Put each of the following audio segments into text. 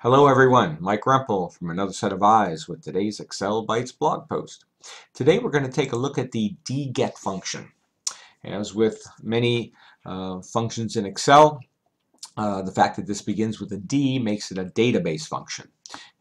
Hello everyone, Mike Rempel from Another Set of Eyes with today's Excel Bytes blog post. Today we're going to take a look at the dget function. As with many uh, functions in Excel, uh, the fact that this begins with a D makes it a database function.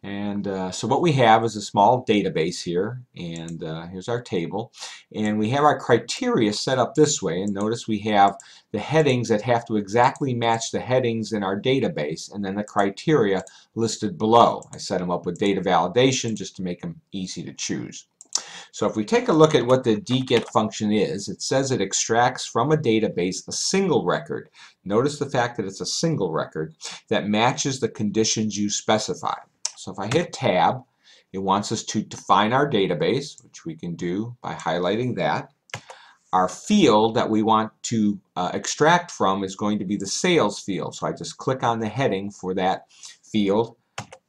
And uh, so what we have is a small database here, and uh, here's our table. And we have our criteria set up this way, and notice we have the headings that have to exactly match the headings in our database, and then the criteria listed below. I set them up with data validation just to make them easy to choose. So if we take a look at what the dget function is, it says it extracts from a database a single record. Notice the fact that it's a single record that matches the conditions you specify. So if I hit tab, it wants us to define our database, which we can do by highlighting that. Our field that we want to uh, extract from is going to be the sales field. So I just click on the heading for that field,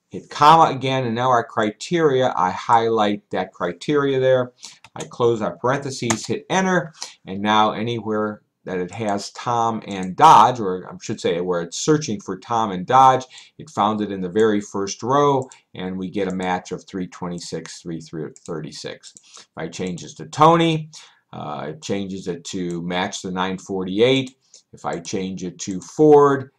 hit comma again, and now our criteria, I highlight that criteria there. I close our parentheses, hit enter, and now anywhere that it has Tom and Dodge, or I should say where it's searching for Tom and Dodge. It found it in the very first row, and we get a match of 326, 336. If I change this to Tony, uh, it changes it to match the 948. If I change it to Ford,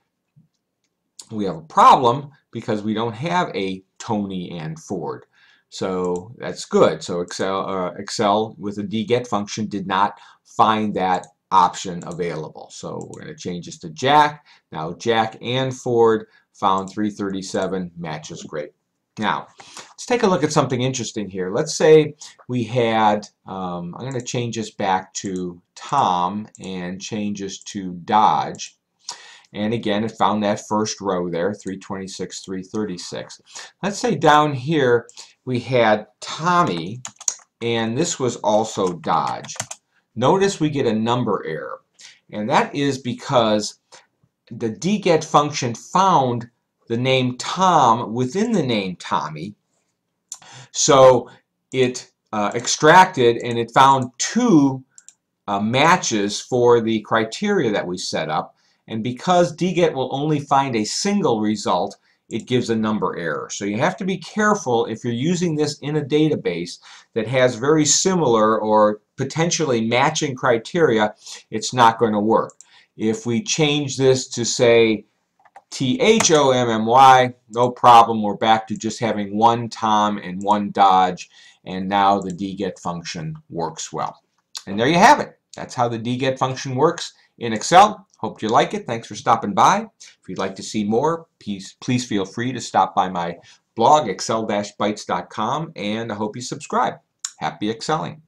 we have a problem because we don't have a Tony and Ford. So that's good. So Excel, uh, Excel with a dget function did not find that option available. So we're going to change this to Jack. Now Jack and Ford found 337 matches great. Now, let's take a look at something interesting here. Let's say we had, um, I'm going to change this back to Tom and change this to Dodge. And again, it found that first row there, 326, 336. Let's say down here we had Tommy, and this was also Dodge notice we get a number error. And that is because the dget function found the name Tom within the name Tommy. So it uh, extracted and it found two uh, matches for the criteria that we set up. And because dget will only find a single result, it gives a number error. So you have to be careful if you're using this in a database that has very similar or potentially matching criteria, it's not going to work. If we change this to say T-H-O-M-M-Y, no problem. We're back to just having one Tom and one Dodge, and now the dget function works well. And there you have it. That's how the dget function works in Excel. Hope you like it. Thanks for stopping by. If you'd like to see more, please, please feel free to stop by my blog, excel-bytes.com, and I hope you subscribe. Happy excelling.